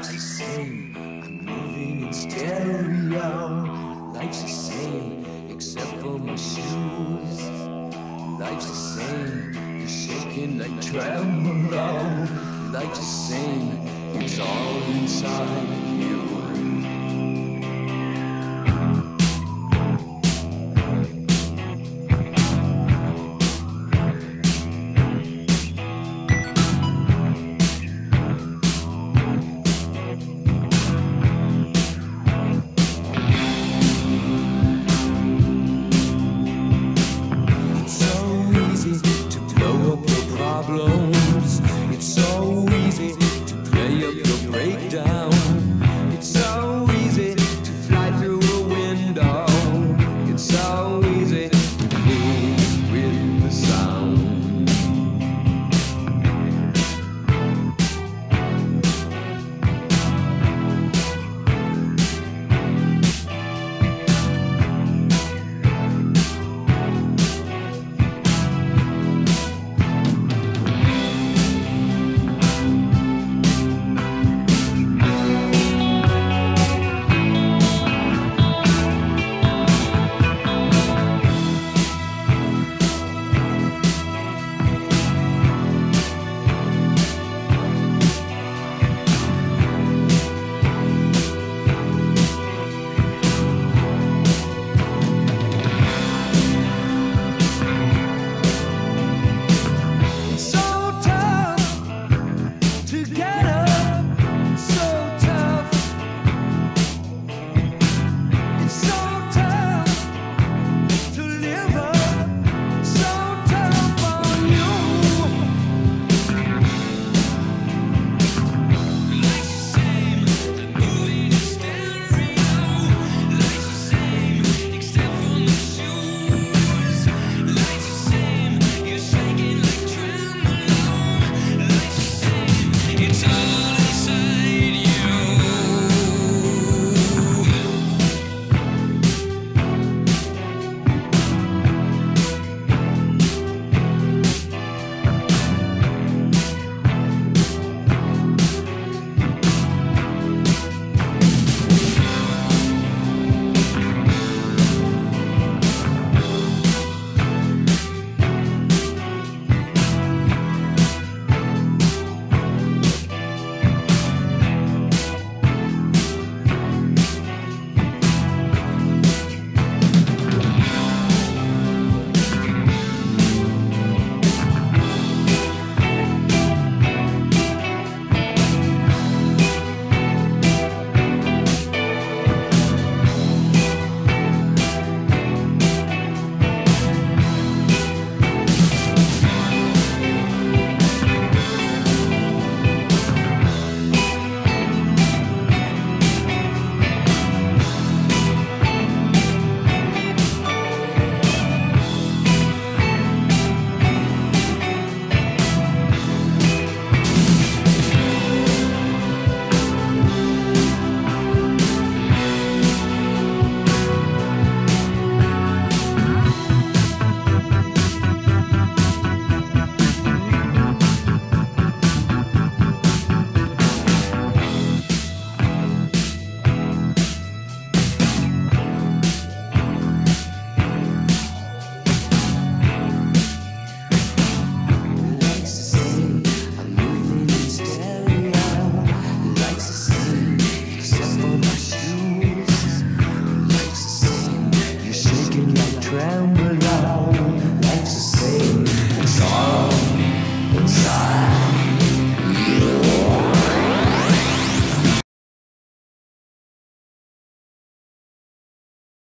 Life's the same. I'm moving in stereo. Life's the same, except for my shoes. Life's the same. You're shaking like tremolo. Life's the same. It's all inside. you.